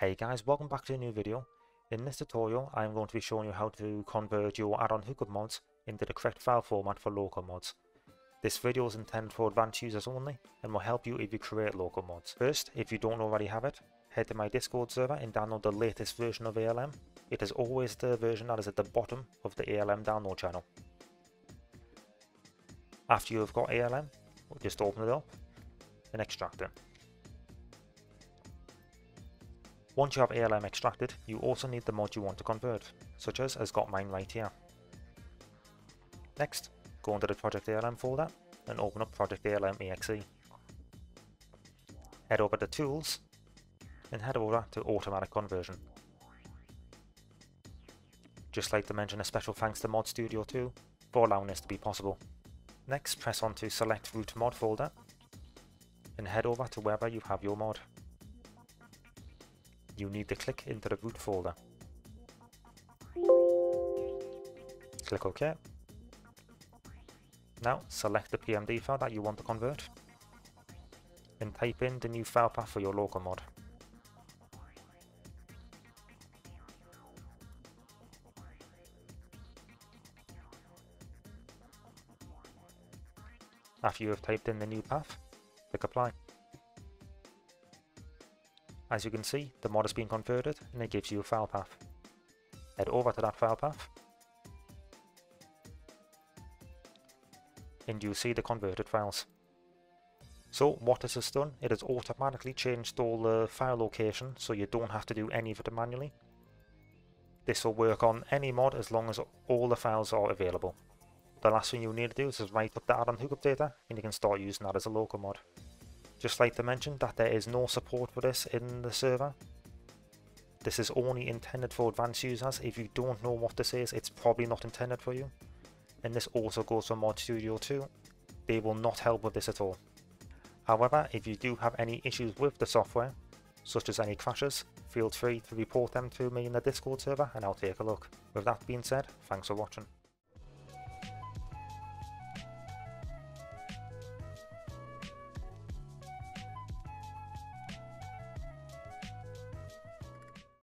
Hey guys, welcome back to a new video. In this tutorial, I am going to be showing you how to convert your add-on hookup mods into the correct file format for local mods. This video is intended for advanced users only and will help you if you create local mods. First, if you don't already have it, head to my Discord server and download the latest version of ALM. It is always the version that is at the bottom of the ALM download channel. After you have got ALM, just open it up and extract it. Once you have ALM extracted, you also need the mod you want to convert, such as has got mine right here. Next, go into the Project ALM folder and open up Project ALM exe. Head over to Tools and head over to Automatic Conversion. Just like to mention a special thanks to Mod Studio 2 for allowing this to be possible. Next, press on to Select Root Mod folder and head over to wherever you have your mod you need to click into the root folder. Click OK. Now select the PMD file that you want to convert and type in the new file path for your local mod. After you have typed in the new path, click apply. As you can see, the mod has been converted and it gives you a file path. Head over to that file path and you'll see the converted files. So what this has done, it has automatically changed all the file location so you don't have to do any of it manually. This will work on any mod as long as all the files are available. The last thing you need to do is just write up the add-on hookup data and you can start using that as a local mod. Just like to mentioned that there is no support for this in the server. This is only intended for advanced users. If you don't know what this is, it's probably not intended for you. And this also goes for Mod Studio 2. They will not help with this at all. However, if you do have any issues with the software, such as any crashes, feel free to report them to me in the Discord server and I'll take a look. With that being said, thanks for watching.